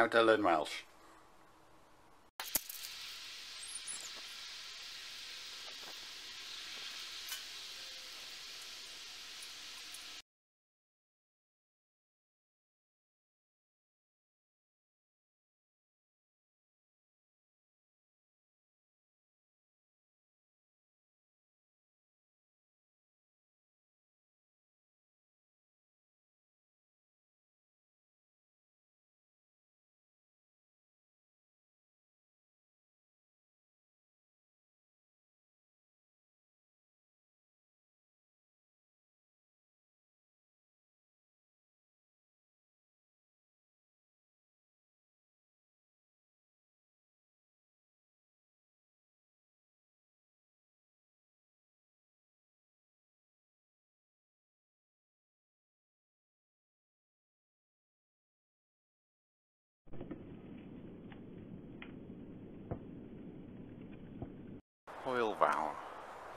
how to learn Welsh. Hwyl fawr.